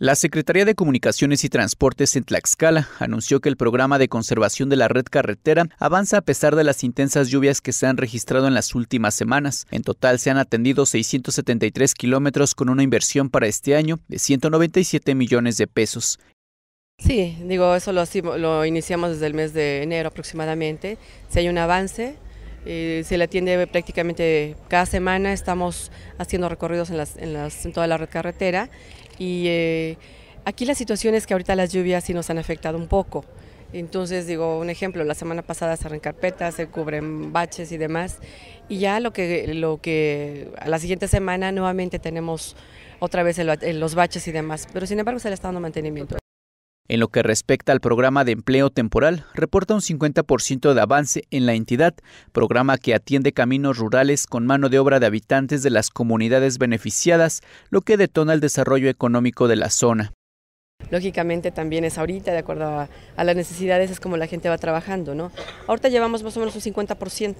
La Secretaría de Comunicaciones y Transportes en Tlaxcala anunció que el programa de conservación de la red carretera avanza a pesar de las intensas lluvias que se han registrado en las últimas semanas. En total se han atendido 673 kilómetros con una inversión para este año de 197 millones de pesos. Sí, digo, eso lo, lo iniciamos desde el mes de enero aproximadamente. Si hay un avance, eh, se le atiende prácticamente cada semana, estamos haciendo recorridos en, las, en, las, en toda la red carretera y eh, aquí la situación es que ahorita las lluvias sí nos han afectado un poco. Entonces, digo, un ejemplo, la semana pasada se arran carpetas, se cubren baches y demás, y ya lo que, lo que a la siguiente semana nuevamente tenemos otra vez los baches y demás, pero sin embargo se le está dando mantenimiento. En lo que respecta al programa de empleo temporal, reporta un 50% de avance en la entidad, programa que atiende caminos rurales con mano de obra de habitantes de las comunidades beneficiadas, lo que detona el desarrollo económico de la zona. Lógicamente también es ahorita, de acuerdo a, las necesidades, es como la gente va trabajando, ¿no? Ahorita llevamos más o menos un 50%,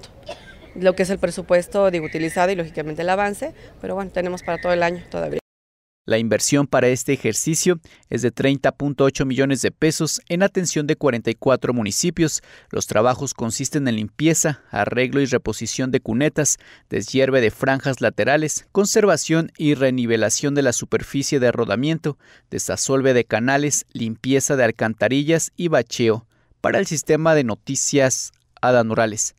lo que es el presupuesto digo, utilizado y lógicamente el avance, pero bueno, tenemos para todo el año todavía. La inversión para este ejercicio es de 30.8 millones de pesos en atención de 44 municipios. Los trabajos consisten en limpieza, arreglo y reposición de cunetas, deshierve de franjas laterales, conservación y renivelación de la superficie de rodamiento, desasolve de canales, limpieza de alcantarillas y bacheo. Para el sistema de noticias Ada Norales.